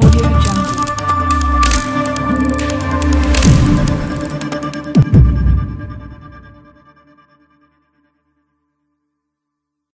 Oh yeah.